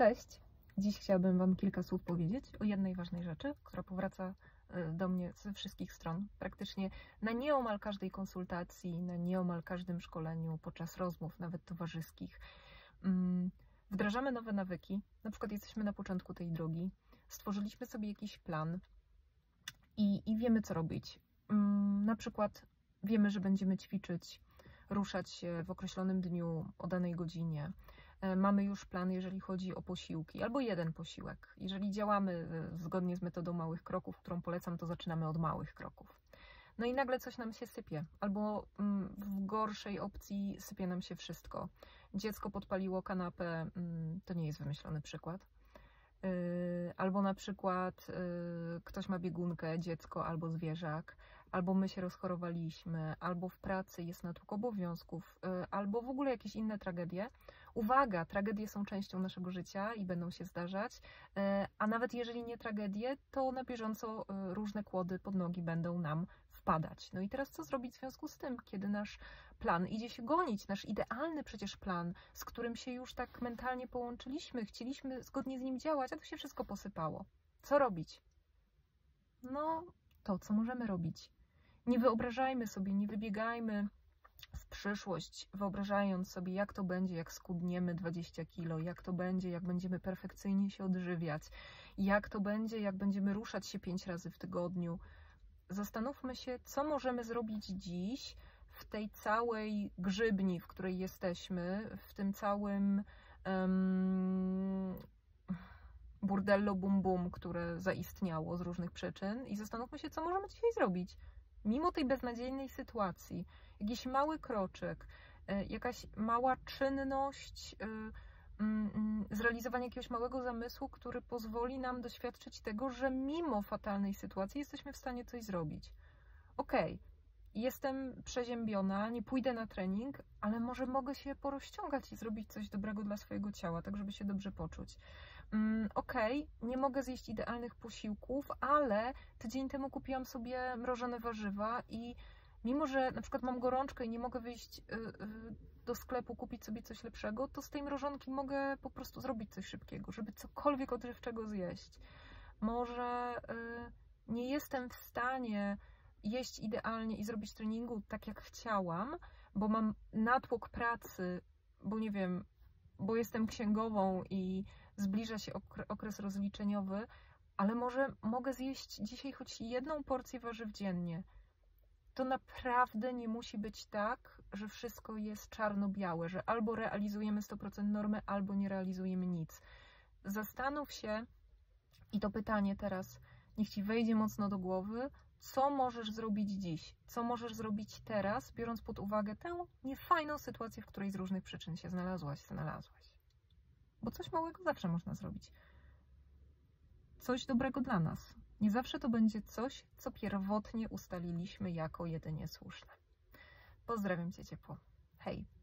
Cześć! Dziś chciałabym Wam kilka słów powiedzieć o jednej ważnej rzeczy, która powraca y, do mnie ze wszystkich stron. Praktycznie na nieomal każdej konsultacji, na nieomal każdym szkoleniu, podczas rozmów, nawet towarzyskich. Mm, wdrażamy nowe nawyki, na przykład jesteśmy na początku tej drogi, stworzyliśmy sobie jakiś plan i, i wiemy, co robić. Mm, na przykład wiemy, że będziemy ćwiczyć, ruszać się w określonym dniu o danej godzinie E, mamy już plan, jeżeli chodzi o posiłki, albo jeden posiłek. Jeżeli działamy e, zgodnie z metodą małych kroków, którą polecam, to zaczynamy od małych kroków. No i nagle coś nam się sypie, albo mm, w gorszej opcji sypie nam się wszystko. Dziecko podpaliło kanapę, mm, to nie jest wymyślony przykład. E, albo na przykład ktoś ma biegunkę, dziecko albo zwierzak, albo my się rozchorowaliśmy, albo w pracy jest natłok obowiązków, albo w ogóle jakieś inne tragedie Uwaga, tragedie są częścią naszego życia i będą się zdarzać, e, a nawet jeżeli nie tragedie, to na bieżąco e, różne kłody pod nogi będą nam wpadać. No i teraz co zrobić w związku z tym, kiedy nasz plan idzie się gonić, nasz idealny przecież plan, z którym się już tak mentalnie połączyliśmy, chcieliśmy zgodnie z nim działać, a to się wszystko posypało. Co robić? No, to co możemy robić. Nie wyobrażajmy sobie, nie wybiegajmy przyszłość, wyobrażając sobie, jak to będzie, jak skudniemy 20 kilo, jak to będzie, jak będziemy perfekcyjnie się odżywiać, jak to będzie, jak będziemy ruszać się 5 razy w tygodniu. Zastanówmy się, co możemy zrobić dziś w tej całej grzybni, w której jesteśmy, w tym całym um, burdello bum bum, które zaistniało z różnych przyczyn i zastanówmy się, co możemy dzisiaj zrobić mimo tej beznadziejnej sytuacji, jakiś mały kroczek, e, jakaś mała czynność, e, mm, mm, zrealizowanie jakiegoś małego zamysłu, który pozwoli nam doświadczyć tego, że mimo fatalnej sytuacji jesteśmy w stanie coś zrobić. Okej, okay, jestem przeziębiona, nie pójdę na trening, ale może mogę się porozciągać i zrobić coś dobrego dla swojego ciała, tak żeby się dobrze poczuć. Mm, okej, okay, nie mogę zjeść idealnych posiłków, ale tydzień temu kupiłam sobie mrożone warzywa i mimo, że na przykład mam gorączkę i nie mogę wyjść y, y, do sklepu kupić sobie coś lepszego, to z tej mrożonki mogę po prostu zrobić coś szybkiego, żeby cokolwiek odżywczego zjeść. Może y, nie jestem w stanie jeść idealnie i zrobić treningu tak jak chciałam, bo mam natłok pracy, bo nie wiem, bo jestem księgową i zbliża się okres rozliczeniowy, ale może mogę zjeść dzisiaj choć jedną porcję warzyw dziennie. To naprawdę nie musi być tak, że wszystko jest czarno-białe, że albo realizujemy 100% normy, albo nie realizujemy nic. Zastanów się, i to pytanie teraz niech ci wejdzie mocno do głowy, co możesz zrobić dziś, co możesz zrobić teraz, biorąc pod uwagę tę niefajną sytuację, w której z różnych przyczyn się znalazłaś, znalazłaś. Bo coś małego zawsze można zrobić. Coś dobrego dla nas. Nie zawsze to będzie coś, co pierwotnie ustaliliśmy jako jedynie słuszne. Pozdrawiam Cię ciepło. Hej!